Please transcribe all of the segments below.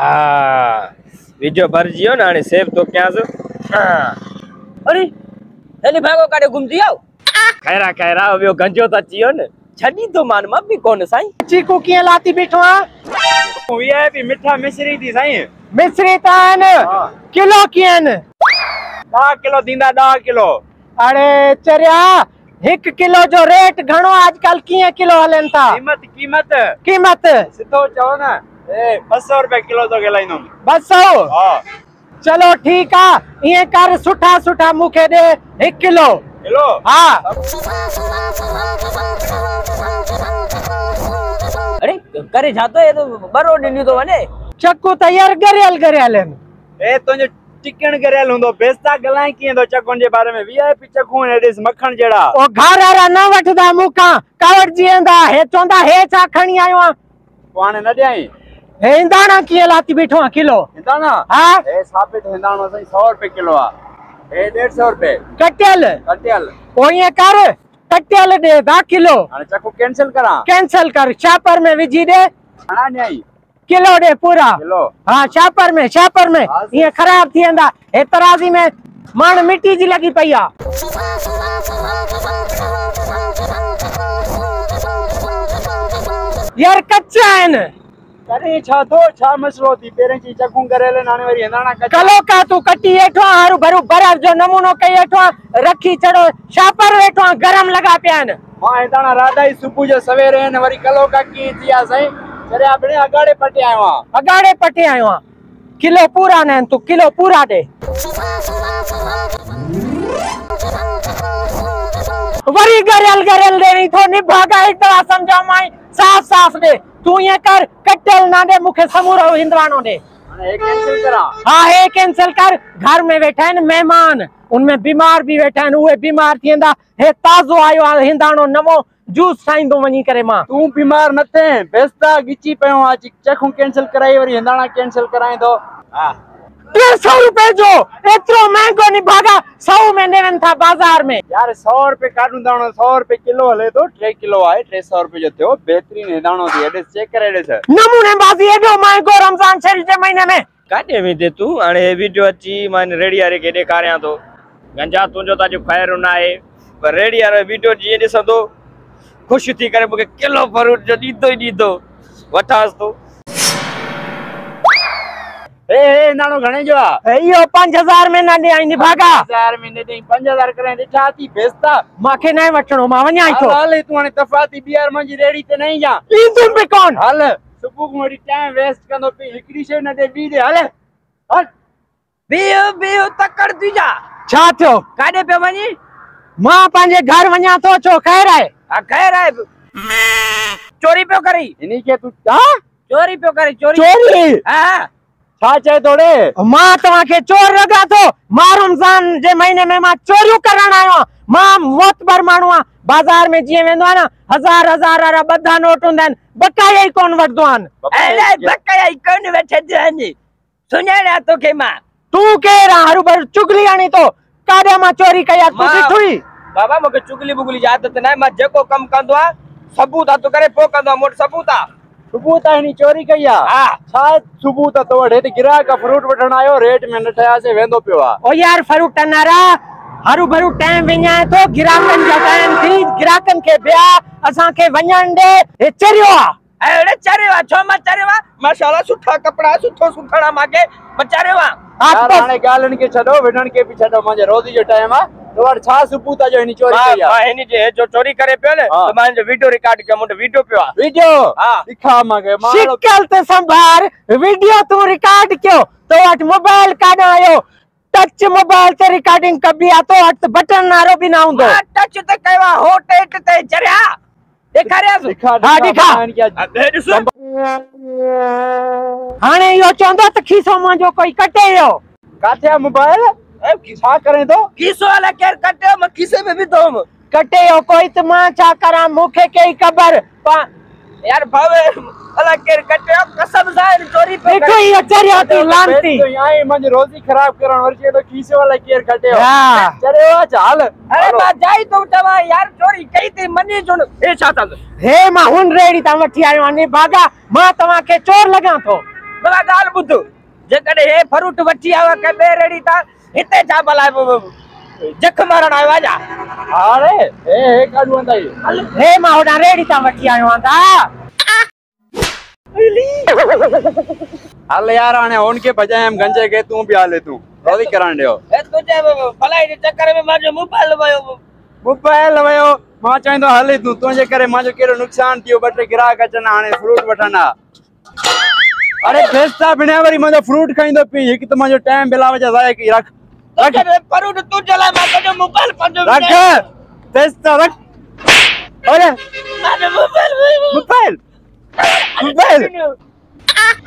ها وڊيو ڀرجي ويو نه هاڻي سيو ٿو ڪيانس اري هيلي ڀاگو ڪاڏي گهمجي آيو کيرا کيرا ٻيو گنجو ته اچي ويو نه ڇڏي ٿو مان مان به ڪونه سائين چيڪو ڪيئن لاتي بيٺو آهي ويئائيپي مٺا مصري ٿي سائين مصري ته آهن ڪلو ڪيئن آهن ڏهه ڪلو ٿيندا ڏهه ڪلو اري چريا هڪ ڪلو جو ريٽ گهڻو اڄڪلهه ڪيئن ڪلو هلن ٿا؟ قيمت قيمت. قيمت. سڌو چئو نه. اي ٻه سؤ رپئي ڪلو ٿو ڳالهائيندم. ٻه سؤ؟ ها. چلو ٺيڪ آهي ائين ڪر سٺا سٺا مون کي ڏي. هڪ ڪلو. ڪلو؟ ها. اري ڪري ڇا ٿو؟ هي تو برو ڏني ٿو وڃي. چڪو ته يار گريل گريل آهن. اي تنهنجو ٽڪڻ ڪريل هوندو بيستا ڳالهائي ڪيئن ٿو چڪن جي باري ۾. ويئائيپي چڪون آهن ڏس مکڻ جهڙا. او گهر وارا نه وٺندا مون کان. ڪاوڙجي ويندا هي چوندا هي ڇا کڻي آيو آهي پوءِ هاڻي نه ڏيائي. هي انداڻا ڪيئن لاتي بيٺو آهي ڪلو؟ هنداڻا ها؟ اي ثابت هنداڻو سائين سؤ رپئي ڪلو آهي اي ڏيڍ سؤ رپئي. ڪٽيل؟ ڪٽيل. ائين ڪر ڪٽيل ڏي دا ڪلو. هاڻي چڪو ڪينسل ڪران. ڪينسل ڪر ڇاپر ۾ وجهي ڏي. گهڻا ڏيائي ڪلو ڏي پورا. ها ڇاپر ۾ ڇاپر ۾. ها، ائين خراب ٿي ويندا. هي ترازي ۾ مڻ مٽي جي لڳي پئي آهي يار ڪچا آهن. ڪري ڇا ٿو ڇا مسئلو ٿي؟ پهرين جي چڪون ڪريل آهن هاڻي وري هنداڻا ڪچا ڪلو ڪا تون ڪٽي آهي هرو ڀرو برف جو نمونو ڪئي آهي رکي ڇاپر ويٺو آهي گرم لڳا پيا آهن. مان هنداڻا راڌا ئي صبح جو سويري آهن وري ڪلو ڪا ڪيئن ٿي آهي سائين اگاڙي پٽي آيو آهيان اگاڙي پٽي آيو آهي ڪلو پورا نه آهن تون ڪلو پورا ڏي وري گريل گريل ڏيڻي ٿو نڀاگا هڪ دفعا سمجهو مائي. صاف صاف ڏي تون ائين ڪر ڪٽيل نه ڏي مون کي سمورو هندوانو ڏي هاڻي هي ڪينسل ڪران. ها هي ڪينسل ڪر. گهر ۾ ويٺا آهن مهمان. ان ۾ بيمار به ويٺا آهن اهي بيمار ٿي ويندا هي تازو آيو آهي هنداڻو نوو جوس ٺاهيندو وڃي ڪري مان. تون بيمار نه ٿئي بيستا گچي پيو آهي چڪون ڪينسل ڪرائي وري هنداڻا ڪينسل ڪرائيندو. ها. ٽي سؤ رپئي جو ايترو مهانگو نڀاگا سؤ ۾ ڏين ٿا بازار ۾. يار سؤ رپئي ڪاڍون ٿا هاڻي سؤ رپئي ڪلو هلي ٿو ٽي ڪلو آهي ٽي سؤ رپئي جو ٿيو بهترين هنداڻو ٿي ڏس چيڪ ڪري ڏس. نموني بازي ايڏو مهانگو رمضان شريف جي مهيني ۾. ڪاڏي ويندي تون؟ هاڻي هي وڊيو اچي مان هن ريڊي واري کي ڏيکاريان ٿو. گنجا تنهنجو ته اڄ خير نه آهي پر ريڊي وارو وڊيو جيئن ڏسندو خوش ٿي ڪري مون کي ڪلو فروٽ جو ڏيندو ئي ڏيندو. وٺانس ٿو هي هي نانو گهڻي جو آهي؟ اهو پنج هزار ۾ نه ڏيائي نڀاگا هزار ۾ نه پنج هزار ڪري ڏٺا ٿي بيستا. مون کي نه وٺڻو مان وڃان ئي ٿو. هل تون هاڻي دفعا ٿي ٻيهر منهنجي ريڙهي تي نه جا. ايندم به ڪونه. هل صبح کان وري ٽائيم ويسٽ ڪندو پئي هڪڙي شيءِ نه ڏي ٻي ڏي هل. هل. بيهو بيهو تڪڙ ٿي جا ڇا ٿيو؟ ڪاڏي پيو وڃي مان پنهنجي گهر وڃان ٿو ڇو خير آهي؟ ها خير آهي. چوري پيو ڪري. انهي کي تون ڇا چوري پيو ڪري چوري چوري؟ ها ڇا چئي توڙي؟ مان توهان کي چور لڳا ٿو. مان رمضان جي مهيني ۾ مان چوريون ڪرڻ آيو آهيان. مان موتبر ماڻهو آهيان. بازار ۾ جيئن ويندو آهي نه هزار هزار وارا ٻڌا نوٽ هوندا آهن. بڪايا ئي ڪونه وٺندو آهن. بڪايا ئي ڪونه ويٺي آهن. سڃاڻان توکي مان. تون ڪير آهي؟ هرو ڀرو چگلي هڻي ٿو ڪاڏي مان چوري ڪئي آهي تون ڏٺئي بابا مون کي چگلي بگلي جي عادت نه آهي مان جيڪو ڪم ڪندو آهي ثبوت هٿ ڪري پوءِ ڪندو آهي مون وٽ ثبوت آهي صبح ته هني چوري ڪئي آهي ها ڇا صبح ته تو وٽ هيٺ گراڪ فروٽ وٺڻ آيو ريٽ ۾ نه ٺهياسين ويندو پيو آهي او يار فروٽ نعرا هرو ڀرو ٽائيم وڃائي ٿو گراڪن جا ٽائيم ٿي گراڪن کي ٻيا اسان کي وڃڻ ڏي هي چريو آهي اڙي چريو آهي ڇو مان چريو آهي ماشالا سٺا ڪپڙا سٺو سٺا آهي مون کي مان چريو آهي ها، يار تو- هاڻي ڳالهين کي ڇڏو وڙهڻ کي به ڇڏو منهنجي روزي جو ٽائيم آهي تو وٽ ڇا صبح ته جو هني چوري ڪئي مان هن جي جو چوري ڪري پيو نه. ته مان هن جو وڊيو رڪارڊ ڪيو مون وٽ وڊيو پيو آهي وجهو ها. ڏيکار مون کي مان هاڻي- شڪل تي سنڀار وڊيو تون رڪارڊ ڪيو تو وٽ موبائل ڪاڏان آيو ٽچ موبائل تي رڪارڊنگ ڪبي آهي تو وٽ بٽڻ نعرو به نه هوندو ٽچ تي ڪيو هو ٽيٽ تي چريا هاڻي اهو چوندو ته کيسو منهنجو ڪوئي ڪٽي ويو ڪاٿي آهي موبائل اي، ڇا ڪري ٿو کيسو الائي ڪير ڪٽيو مان کيسي ۾ وڌو هئم ڪٽي ويو ڪوئي ته مان ڇا ڪران مون کي ڪئي خبر يار ڀاوي الا ڪير ڪٽيو قسم سان هن چوري پيو ديکو. يي چريو ٿي لانتي. تو يهان هي مجهي روزي خراب ڪرڻ ورشي تو کيسي والا ڪير ڪٽي هو. ها. چلي هو چال اري مان جائي تو توا يار چوري ڪئي ٿي مني جو اي ڇا ٿا هي مان هن ريڙهي ٿا وٺي آيو آني ڀاگا مان توهان کي چور لڳان ٿو. ڀلا ڳالهه ٻڌ جيڪڏهن هي فروٽ وٺي آيو ڪي ٻئي ريڙهي ٿا هتي ڇا ڀلا جک مارڻ آيو آجا اري اي اي ڪاڊو ايندا هي هي مان هوڏان ريڙهي ٿا وٺي آيو آندا هل يار هاڻي انڪي بجاي هم گنجي ڪي تون ڀي حالي تون روزي ڪرڻ ديو اي تجهي ڀلائي جي چڪر ۾ مان جو موبائل ويو موبائل ويو مان چاهيندو هلي تون تنهنجي ڪري منهنجو ڪهڙو نقصان ٿيو ٻه ٽي گراهڪ اچن هاڻي فروٽ وٺندا اري بيستا بنا وري منهنجو فروٽ کائيندو پي هڪ ته منهنجو ٽائيم بلا وجهه زايا ڪئي رک तो तू चला मैं तो मोबाइल पर रख। तेज तो रख। अरे मैंने मोबाइल मोबाइल। मोबाइल।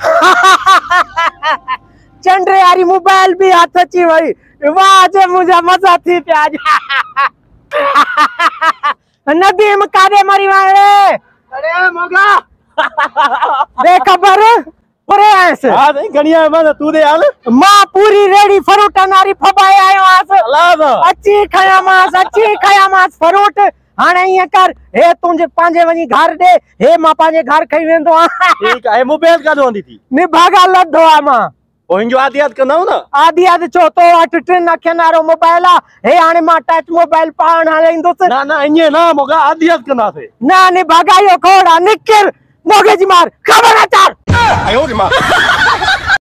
चंद्र यारी मोबाइल भी हाथ अच्छी भाई। वाह जे मुझे मज़ा थी प्याज नदीम कादे मरी मारे। अरे मोगा। बेखबर پري آيس ها سائين گڻيا مان تون دي حال مان پوري ريڙهي فروٽن واري فبائي آيو آهيان الله اچي کيامانس اچي کيامانس فروٽ هاڻي ائين ڪر هي تنهنجي پنهنجي وڃي گهر ڏي هي مان پنهنجي گهر کئي ويندو آهيان ٺيڪ آهي موبائل ڪاڏو آندي ٿي نڀاگا لڌو آهي مان پوءِ آديات ڪندائون نه آدي آدي ڇو تو وٽ ٽن اکين وارو موبائل آهي هي هاڻي مان ٽچ موبائل پاڻ هلائيندس نا نا ائين نه آديات ڪنداسين نه نڀاگا اهو کوڙ آهي نڪر मोगेजी मार खबर है चार।